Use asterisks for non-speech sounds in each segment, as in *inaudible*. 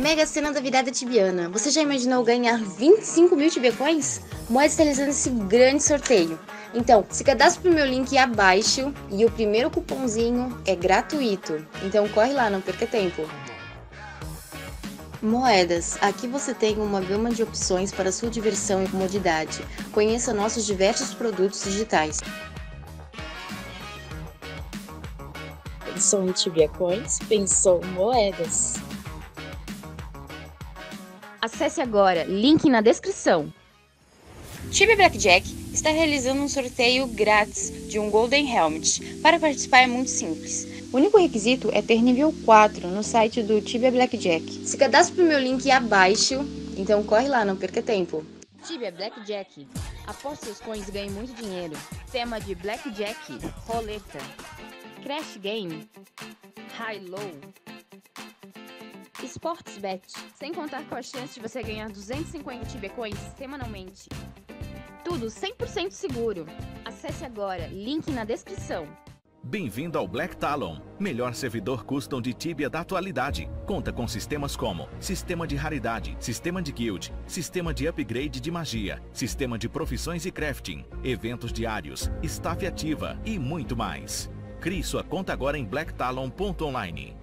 Mega cena da virada tibiana. Você já imaginou ganhar 25 mil tibiacoins? Moeda está realizando esse grande sorteio. Então, se cadastre pro meu link abaixo e o primeiro cupomzinho é gratuito. Então corre lá, não perca tempo. Moedas. Aqui você tem uma gama de opções para sua diversão e comodidade. Conheça nossos diversos produtos digitais. Pensou em Tibiacoins? Pensou em moedas. Acesse agora, link na descrição. Tibia Blackjack está realizando um sorteio grátis de um Golden Helmet. Para participar é muito simples. O único requisito é ter nível 4 no site do Tibia Blackjack. Se cadastre pro meu link abaixo, então corre lá, não perca tempo. Tibia Blackjack. Aposte seus coins e ganhe muito dinheiro. Tema de Blackjack, roleta, Crash Game, High Low, Sportsbet, sem contar com a chance de você ganhar 250 Tibia Coins semanalmente. Tudo 100% seguro. Acesse agora, link na descrição. Bem-vindo ao Black Talon, melhor servidor custom de Tibia da atualidade. Conta com sistemas como sistema de raridade, sistema de guild, sistema de upgrade de magia, sistema de profissões e crafting, eventos diários, staff ativa e muito mais. Crie sua conta agora em blacktalon.online.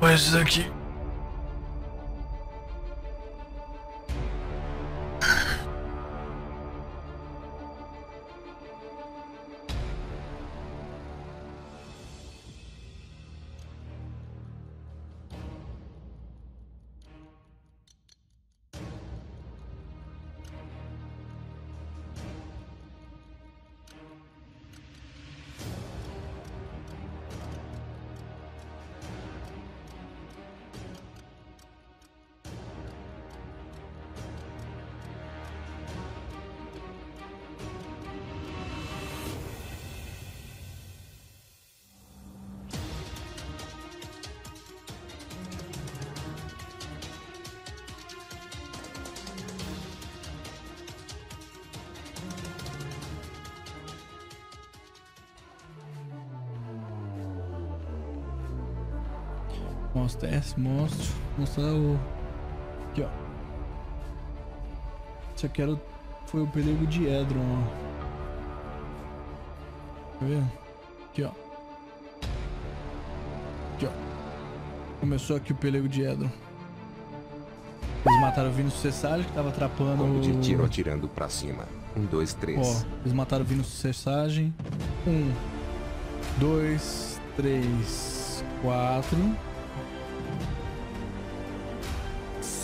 Mas aqui. Mostra mostro. Mostra o. Aqui, ó. Isso aqui era o... foi o pelego de Edron, ó. Tá vendo? Aqui, ó. Aqui, ó. Começou aqui o pelego de Edron. Eles mataram o Vinus Cessage, que tava atrapando Combo de o... tiro atirando pra cima. Um, dois, três. Ó, eles mataram o Vinus Cessagem. Um, dois, três, quatro,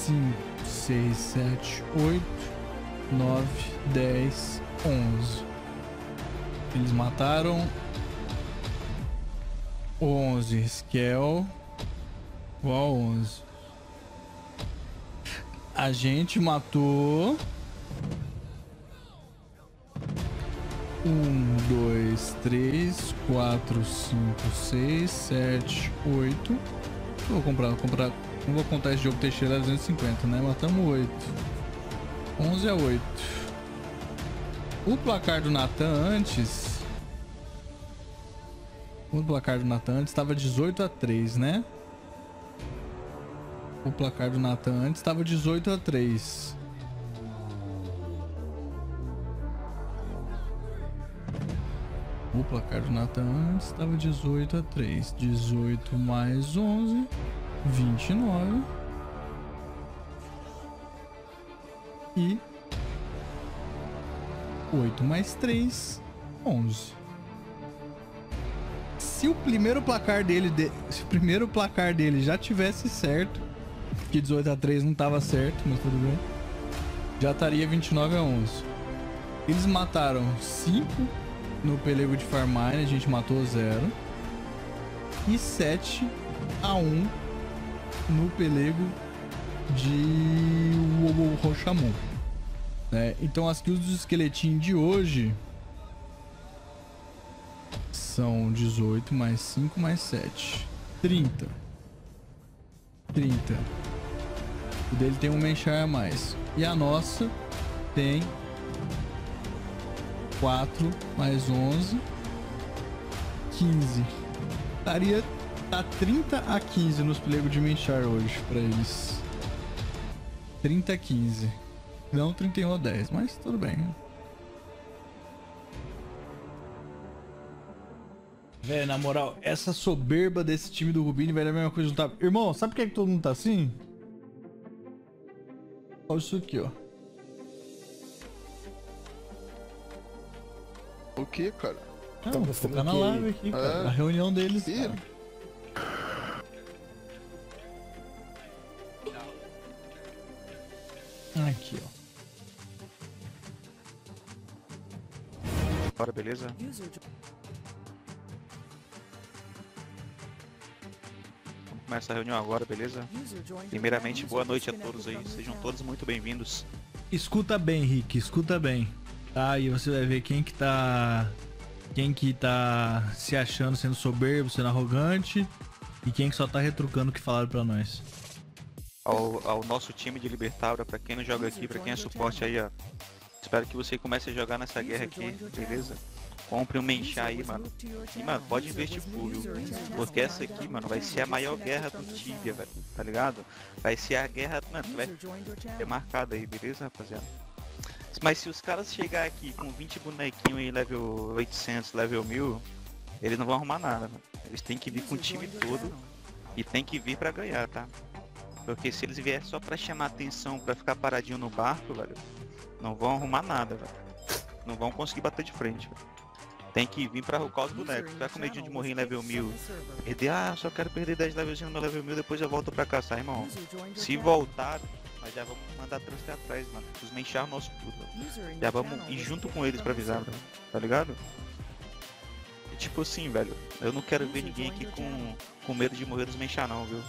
cinco, seis, sete, oito, nove, dez, onze. Eles mataram onze. Skel. Igual onze. A gente matou. Um, dois, três, quatro, cinco, seis, sete, oito. Vou comprar, vou comprar. Não vou contar esse jogo Teixeira 250, né? Matamos oito. 11 a 8. O placar do Natan antes. O placar do Natan antes estava 18 a 3, né? O placar do Natan antes estava 18 a 3. O placar do Nathan antes estava 18 a 3. 18 mais 11, 29. E 8 mais 3, 11. Se o primeiro placar dele, de- se o primeiro placar dele já tivesse certo, que 18 a 3 não tava certo, mas tudo bem. Já estaria 29 a 11. Eles mataram 5 no pelego de Farmine, a gente matou 0. E 7 a 1 no pelego de Rochamon. Né? Então as kills dos esqueletinhos de hoje são 18 mais 5 mais 7. 30. 30. O dele tem um menchar a mais. E a nossa tem 4 mais 11. 15. Estaria. Tá 30 a 15 nos plegos de menchar hoje pra eles. 30 a 15. Não 31 a 10, mas tudo bem. Velho, na moral, essa soberba desse time do Rubini vai dar a mesma coisa. Não tá... Irmão, sabe por que, é que todo mundo tá assim? Olha isso aqui, ó. O que, cara? Não, Tá focar na live aqui, cara. É? A reunião deles. Ih. cara. Aqui, ó. Bora, beleza? Vamos começar a reunião agora, beleza? Primeiramente, boa noite a todos aí. Sejam todos muito bem-vindos. Escuta bem, Rick, escuta bem. Tá? E você vai ver quem que tá. Quem que tá se achando sendo soberbo, sendo arrogante. E quem que só tá retrucando o que falaram pra nós. Ao, ao nosso time de Libertaura, pra quem não joga aqui, pra quem é suporte aí, ó. Espero que você comece a jogar nessa guerra aqui, beleza? Compre um Menchá aí, mano. E, mano, pode investir full? Porque essa aqui, mano, vai ser a maior guerra do Tibia, velho. Tá ligado? Vai ser a guerra, mano, vai ser marcada aí, beleza, rapaziada? Mas se os caras chegar aqui com 20 bonequinhos aí, level 800, level 1000, eles não vão arrumar nada, mano. Eles têm que vir com o time todo e tem que vir pra ganhar, tá? Porque se eles vierem só pra chamar atenção, pra ficar paradinho no barco, velho, não vão arrumar nada, velho. Não vão conseguir bater de frente, velho. Tem que vir pra rucar os bonecos. Tá com medinho de morrer em level 1000. Perder, ah, só quero perder 10 levelzinhos no level 1000, depois eu volto pra caçar, irmão. Se voltar, nós já vamos mandar transfer atrás, mano. Os menchar nosso puto. Já vamos ir junto com eles pra avisar, velho. Tá ligado? E tipo assim, velho, eu não quero ver ninguém aqui com, com medo de morrer dos menchar não, viu?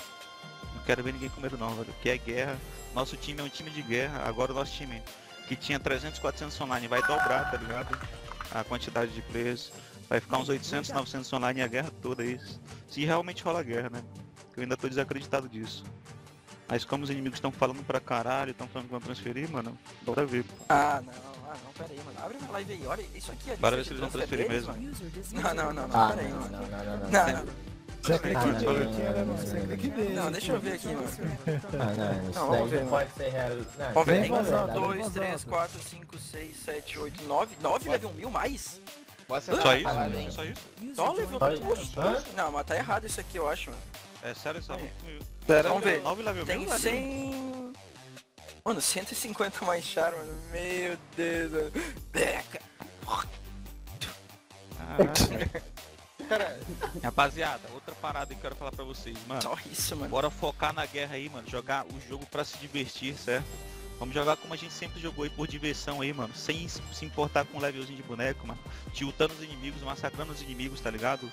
Não quero ver ninguém com medo não, velho. Que é guerra. Nosso time é um time de guerra. Agora o nosso time, que tinha 300, 400 online, vai dobrar, tá ligado? A quantidade de players. Vai ficar uns 800, 900 online a guerra toda isso. Se realmente rola guerra, né? Eu ainda tô desacreditado disso. Mas como os inimigos estão falando pra caralho, estão falando que vão transferir, mano, bora ver. pô. Ah, não, ah, não, pera aí, mano. Abre uma live aí, olha isso aqui. Bora ver se eles vão transferir transfer mesmo. Não, não, não, não, Ah, pera aí, não, mano. não, não, não, não. Não, não. Você acredita Não, deixa eu ver aqui, mano. Ah, não, isso Não, vamos ver, não pode ser real. Vamos ver, isso tem daí é um, verdade. dois, três, quatro, cinco, seis, sete, oito, nove. Nove level mil mais? Só isso? Só isso? Só level Só mil. isso? Hã? Não, mas tá errado isso aqui, eu acho, mano. É sério, só. Pera, Vamos ver. 9 level Tem mil, velho. 100... Mano, 150 mais char, mano. Meu Deus. mano. Beca. Caralho. *laughs* Rapaziada, outra parada que eu quero falar pra vocês, mano. Só isso, mano. Bora focar na guerra aí, mano. Jogar o jogo pra se divertir, certo? Vamos jogar como a gente sempre jogou aí por diversão aí, mano. Sem se importar com um levelzinho de boneco, mano. Tiltando os inimigos, massacrando os inimigos, tá ligado?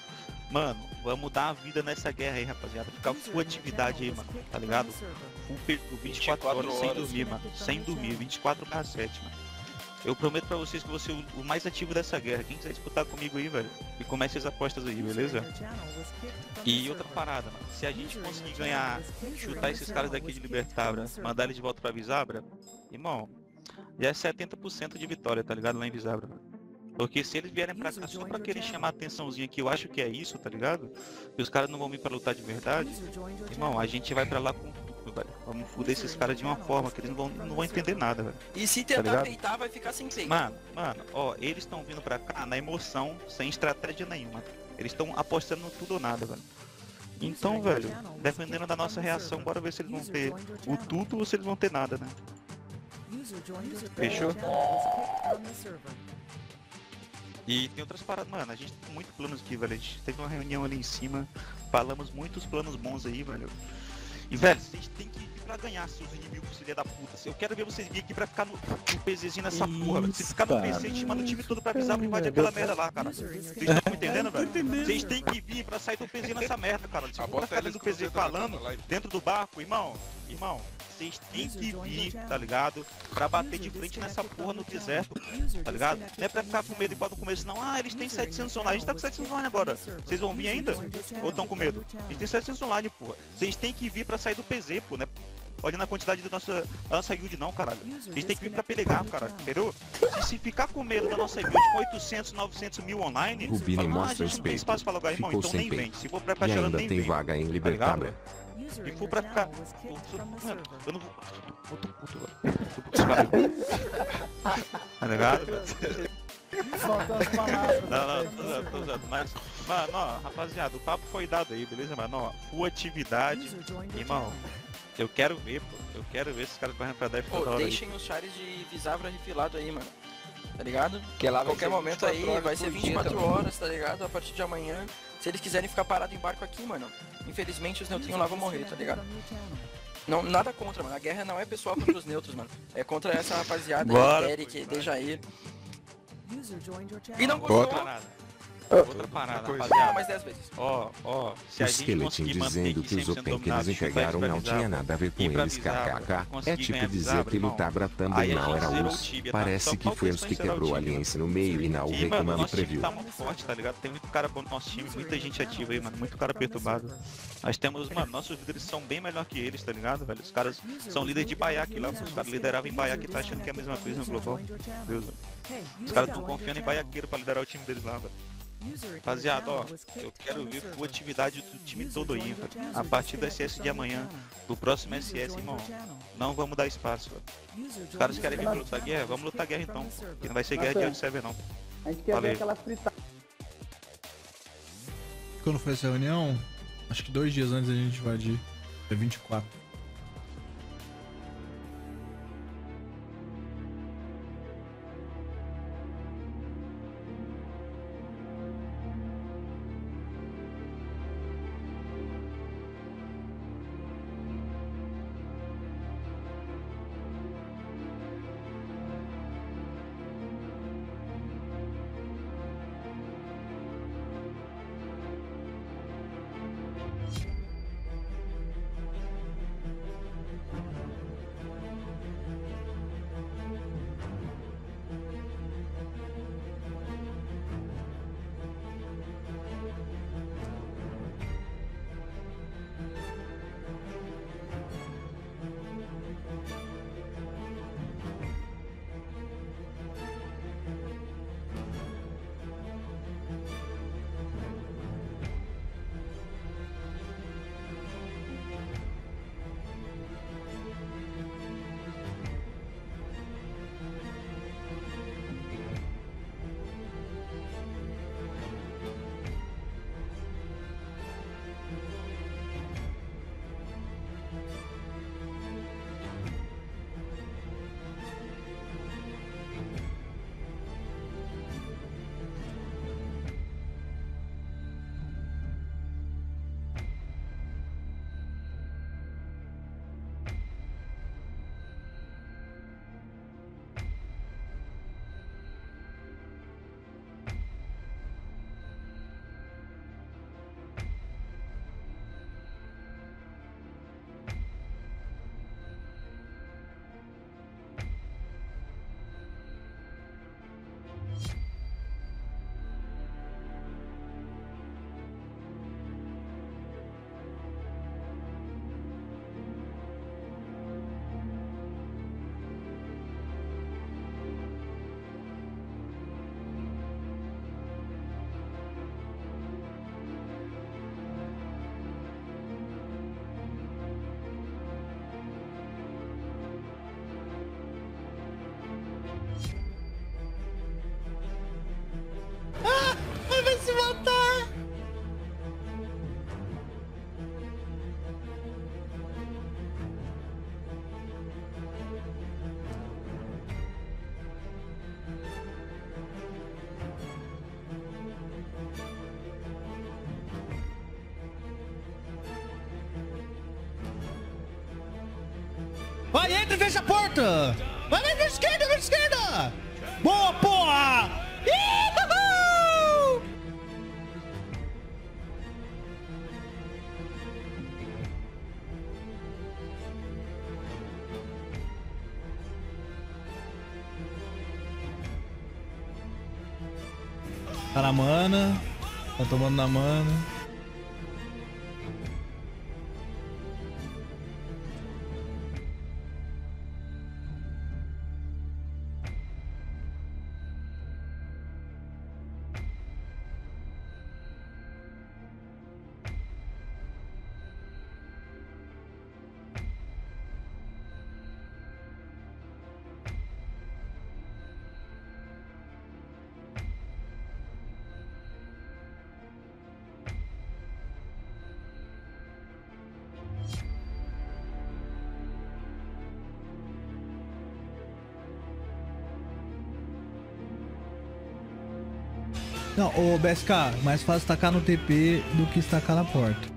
Mano, vamos dar a vida nessa guerra aí, rapaziada. Ficar full atividade aí, mano. Tá ligado? Full período, 24 horas, 24 sem dormir, mano. Sem dormir, 24 barra 7, mano. Eu prometo pra vocês que vou ser o o mais ativo dessa guerra. Quem quiser disputar comigo aí, velho, e comece as apostas aí, beleza? E outra parada, mano. Se a gente conseguir ganhar, chutar esses caras daqui de Libertabra, mandar eles de volta pra Visabra, irmão, já é 70% de vitória, tá ligado? Lá em Visabra. Porque se eles vierem pra cá só pra querer chamar a atençãozinha que eu acho que é isso, tá ligado? E os caras não vão vir pra lutar de verdade, irmão, a gente vai pra lá com velho. Vamos fuder esses caras de uma forma que eles não vão, não vão entender nada, velho. E se tentar ligado? peitar, vai ficar sem peito. Mano, mano, ó, eles estão vindo pra cá na emoção, sem estratégia nenhuma. Eles estão apostando no tudo ou nada, velho. Então, velho, dependendo da nossa reação, bora ver se eles vão ter o tudo ou se eles vão ter nada, né? Fechou? E tem outras paradas, mano, a gente tem muitos planos aqui, velho. A gente teve uma reunião ali em cima, falamos muitos planos bons aí, velho. E, velho, vocês têm que ir pra ganhar seus inimigos, filha da puta. Eu quero ver vocês virem aqui pra ficar no, no PZzinho nessa porra, velho. Se ficar no PC, chamando o time todo pra avisar pra invadir aquela merda lá, cara. Vocês estão me entendendo, velho? Vocês têm que vir pra sair do PZ nessa merda, cara. Se for pra ficar dentro do PZ falando, dentro do barco, irmão, irmão, vocês têm que vir, tá ligado? Pra bater de frente nessa porra no deserto, tá ligado? Não é pra ficar com medo igual no começo, não. Ah, eles têm 700 online. A gente tá com 700 online agora. Vocês vão vir ainda? Ou estão com medo? A gente tem 700 online, porra. Vocês têm que vir pra sair do PZ, pô, né? Olha na quantidade da nossa, da nossa guild não, caralho. A gente tem que vir pra pelegar, cara, entendeu? Se, se ficar com medo da nossa guild com 800, 900 mil online, fala, "Não, a mostra gente não tem espaço pra logar, irmão, Ficou então sem nem vem. peito. Se for pra E ainda nem tem vem. vaga em Tá Libertabra. ligado? E for pra sou- Mano, eu não vou. Eu tô puto, cara. Tá ligado? Faltam as palavras. Não, não, tô usando, tô usando. Mas, mano, ó, rapaziada, o papo foi dado aí, beleza, mano? Ó, full atividade. Irmão, eu quero ver, pô. Eu quero ver esses caras correndo pra dar e Pô, toda hora aí. deixem os chares de Visavra refilado aí, mano. Tá ligado? Que lá qualquer momento 24 aí horas vai ser por dia 24 também. horas, tá ligado? A partir de amanhã. Se eles quiserem ficar parados em barco aqui, mano. Infelizmente os neutrinhos lá vão morrer, tá ligado? Não, nada contra, mano. A guerra não é pessoal contra os neutros, mano. É contra essa rapaziada Bora, Eric. Dejair. E não gostou? Outra parada. Outra parada, Não, rapaziada. mais 10 vezes. Ó, ó, O Skeleton dizendo que os 100% open que eles entregaram não tinha nada a ver com eles, kkk. É tipo dizer que. Lutabra Aí também não gente era o tá? Parece Só que foi os que o quebrou a aliança no meio e não E, mano, preview. tá muito forte, tá ligado? Tem muito cara bom no nosso time, muita gente ativa aí, mano. Muito cara perturbado. Nós temos, mano, nossos líderes são bem melhor que eles, tá ligado, velho? Os caras são líderes de Baiaque lá, os caras lideravam em Baiaque, tá achando que é a mesma coisa no global. Deus. Os caras estão confiando em Baiaqueiro pra liderar o time deles lá, velho. Rapaziada, ó, eu quero ver full atividade do time todo aí, velho. A partir do SS de amanhã, do próximo SS, irmão. Não vamos dar espaço, velho. Os caras querem vir pra lutar guerra, vamos lutar guerra então. Que não vai ser guerra de Out Server não. A gente quer Falei. ver aquela fritada. Quando foi essa reunião? Acho que dois dias antes da gente invadir. É 24. Vai, entra e fecha a porta! Vai, vai, esquerda, vai, esquerda! Boa, porra! Ih! Tá na mana. Tá tomando na mana. Não, ô BSK, mais fácil tacar no TP do que estacar na porta.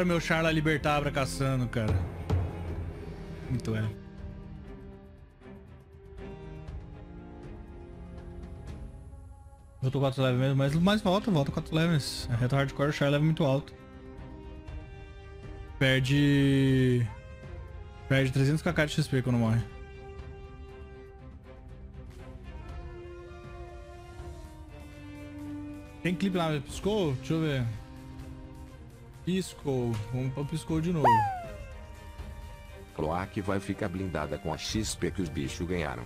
Mataram meu Charla Libertabra caçando, cara. Muito é. Eu tô 4 levels mesmo, mas, mas volta, volta 4 levels. A reta hardcore, o Char level muito alto. Perde... Perde 300kk de XP quando morre. Tem clipe lá, piscou? Deixa eu ver. Piscou. Vamos pra piscou de novo. Cloak vai ficar blindada com a XP que os bichos ganharam.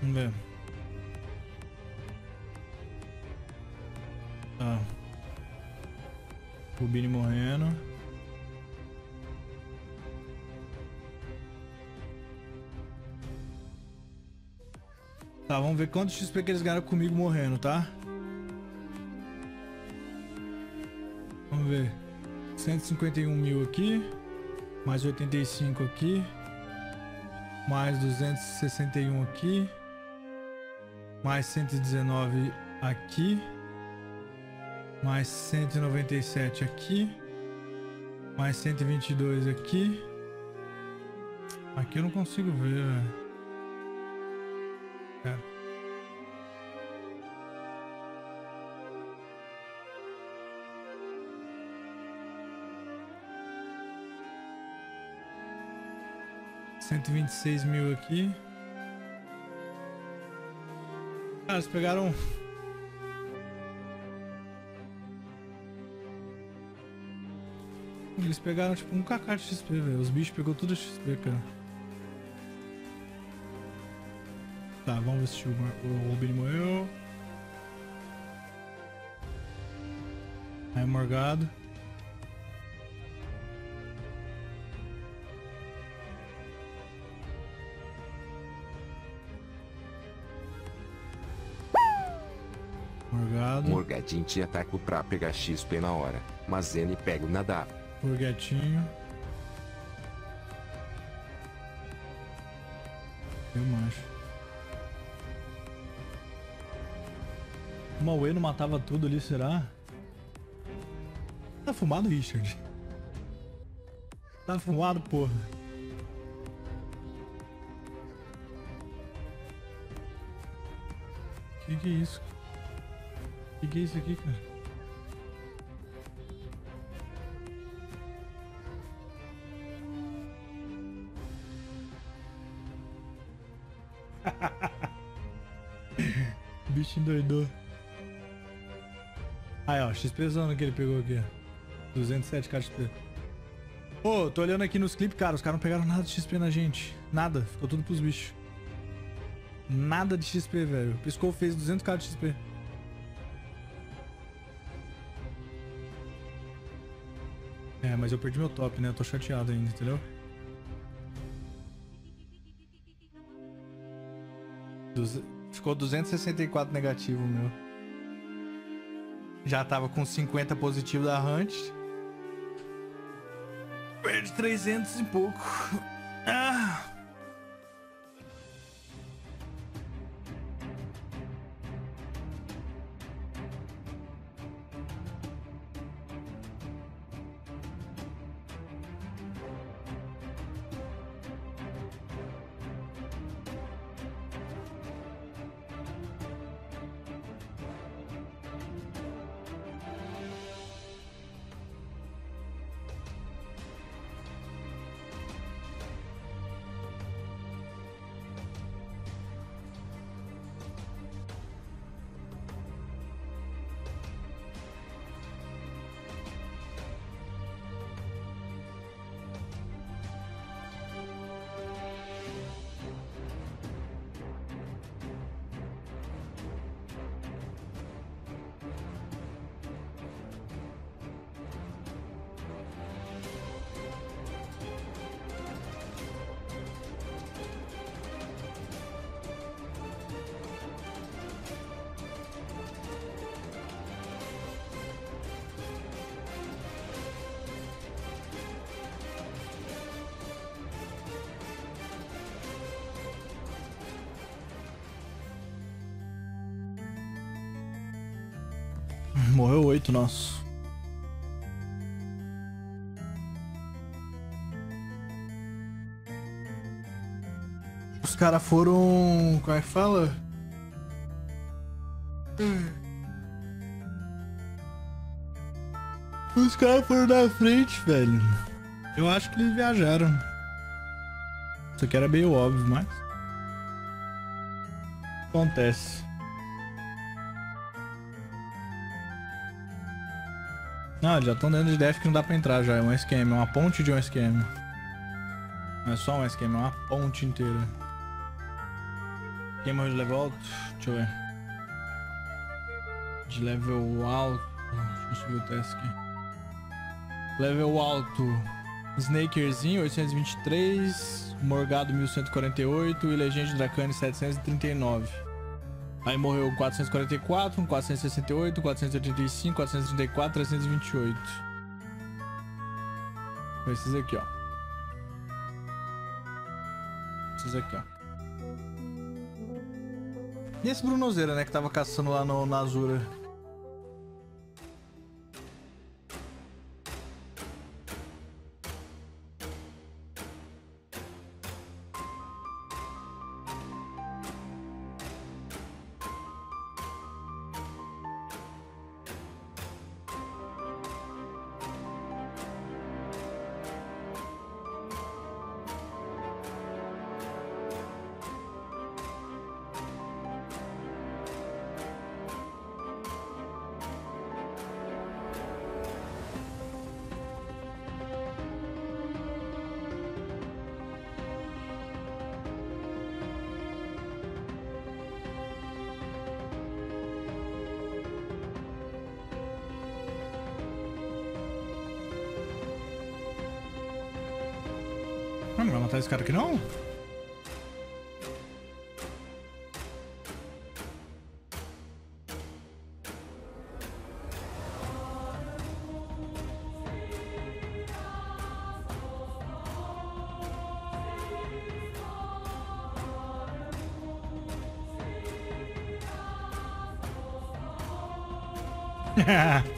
Vamos ver. Tá. Rubini morrendo. Tá, vamos ver quanto XP que eles ganharam comigo morrendo, tá? Vamos ver. 151 mil aqui. Mais 85 aqui. Mais 261 aqui. Mais 119 aqui. Mais 197 aqui. Mais 122 aqui. Aqui eu não consigo ver, velho. Cara. Cento e vinte e seis mil aqui. Ah, eles pegaram. Eles pegaram tipo um kk de XP, velho. Os bichos pegou tudo XP, cara. Tá, vamos ver se o, o Rubini morreu. Aí morgado. Morgado. Morgadinho te ataca pra pegar XP na hora, mas ele pega o nadar. Morgadinho. Eu macho. Mauê não matava tudo ali, será? Tá fumado, Richard? Tá fumado, porra. Que que é isso? Que que é isso aqui, cara? *laughs* Bicho endoidou. Aí, ó, XP zona que ele pegou aqui. 207k de XP. Ô, tô olhando aqui nos clipes, cara. Os caras não pegaram nada de XP na gente. Nada. Ficou tudo pros bichos. Nada de XP, velho. Piscou fez 200k de XP. É, mas eu perdi meu top, né? Eu tô chateado ainda, entendeu? Ficou 264 negativo, meu. Já tava com 50 positivo da Hunt. Perde 300 e pouco. Morreu oito nosso. Os caras foram. Como é que fala? Os caras foram na frente, velho. Eu acho que eles viajaram. Isso aqui era meio óbvio, mas. Acontece. Não, já estão dentro de def que não dá pra entrar já. É um esquema, é uma ponte de um esquema. Não é só um esquema, é uma ponte inteira. Quem morreu de level alto? Deixa eu ver. De level alto. Deixa eu subir o teste aqui. Level alto. Snakerzinho 823. Morgado 1148. E Legend Dracane 739. Aí morreu um 444, um 468, 485, 434, 328. Foi esses aqui, ó. Esses aqui, ó. E esse Brunozeira, né, que tava caçando lá no, na Azura? Esse cara aqui não? Ah. *laughs*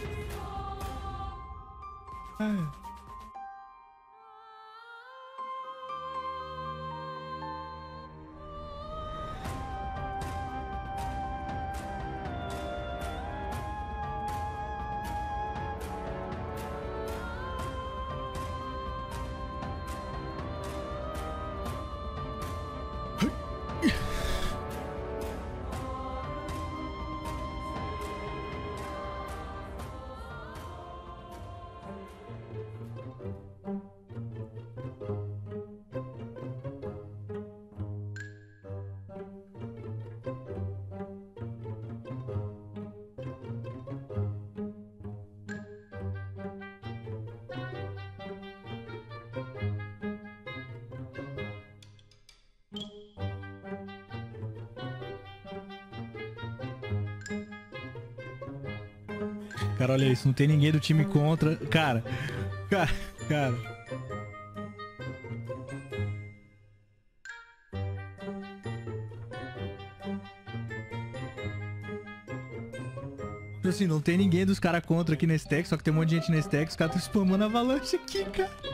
Cara, olha isso, não tem ninguém do time contra. Cara, cara, cara. Tipo assim, não tem ninguém dos caras contra aqui nesse tech, só que tem um monte de gente nesse tech, os caras estão spamando avalanche aqui, cara.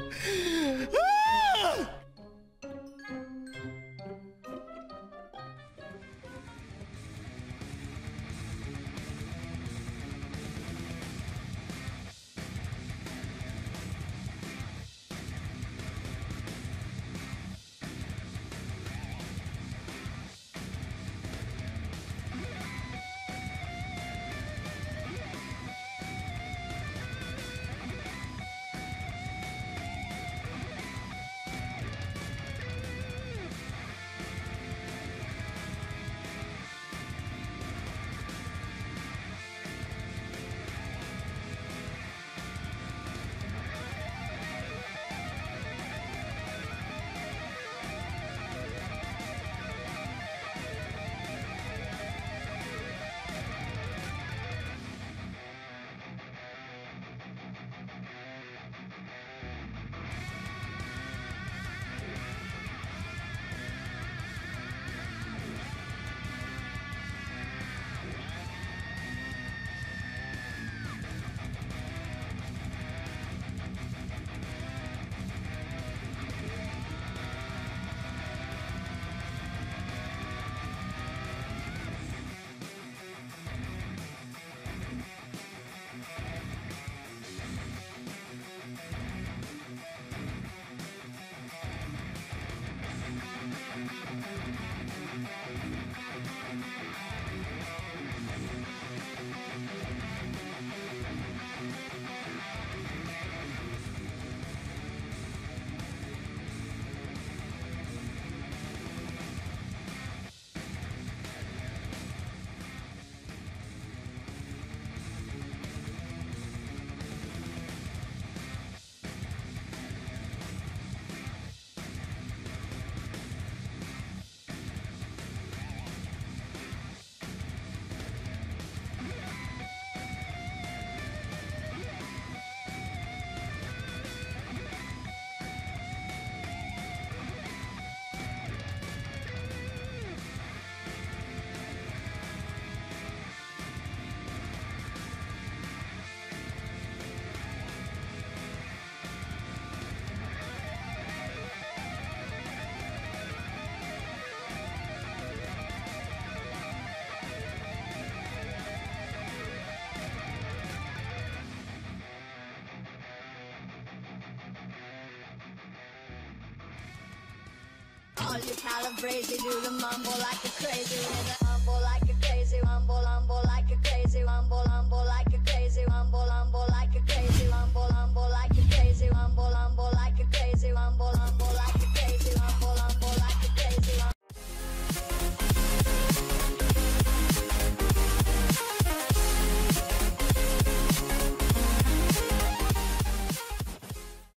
All you calibrated, do the mumble like a crazy, nigga. Mumble like a crazy, mumble, mumble like a crazy, mumble,